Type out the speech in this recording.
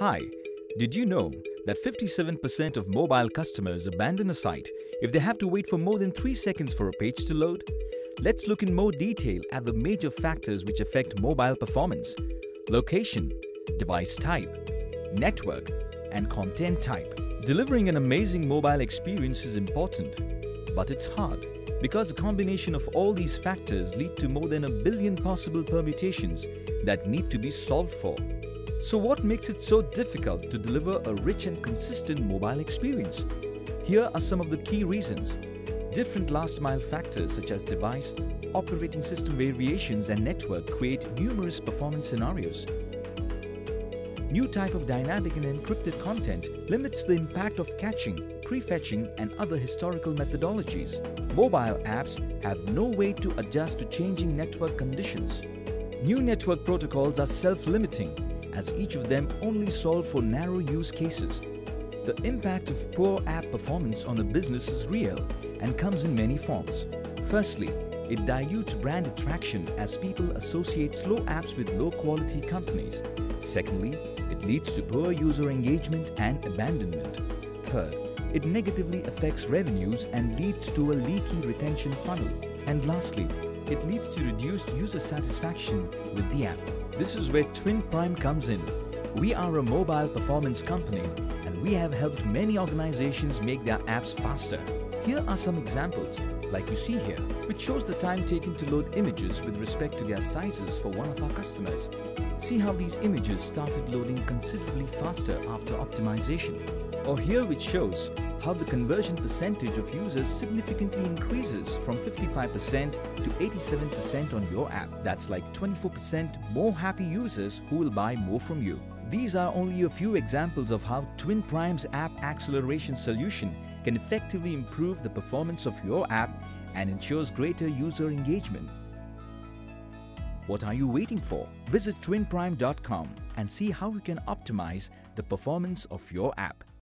Hi, did you know that 57% of mobile customers abandon a site if they have to wait for more than 3 seconds for a page to load? Let's look in more detail at the major factors which affect mobile performance. Location, device type, network, and content type. Delivering an amazing mobile experience is important, but it's hard because a combination of all these factors lead to more than a billion possible permutations that need to be solved for. So what makes it so difficult to deliver a rich and consistent mobile experience? Here are some of the key reasons. Different last mile factors such as device, operating system variations and network create numerous performance scenarios. New type of dynamic and encrypted content limits the impact of caching, prefetching and other historical methodologies. Mobile apps have no way to adjust to changing network conditions. New network protocols are self-limiting as each of them only solve for narrow use cases. The impact of poor app performance on a business is real and comes in many forms. Firstly, it dilutes brand attraction as people associate slow apps with low quality companies. Secondly, it leads to poor user engagement and abandonment. Third, it negatively affects revenues and leads to a leaky retention funnel. And lastly, it leads to reduced user satisfaction with the app. This is where Twin Prime comes in. We are a mobile performance company and we have helped many organizations make their apps faster. Here are some examples, like you see here, which shows the time taken to load images with respect to their sizes for one of our customers. See how these images started loading considerably faster after optimization. Or here which shows how the conversion percentage of users significantly increases from 55% to 87% on your app. That's like 24% more happy users who will buy more from you. These are only a few examples of how Twin Prime's app acceleration solution can effectively improve the performance of your app and ensures greater user engagement. What are you waiting for? Visit twinprime.com and see how you can optimize the performance of your app.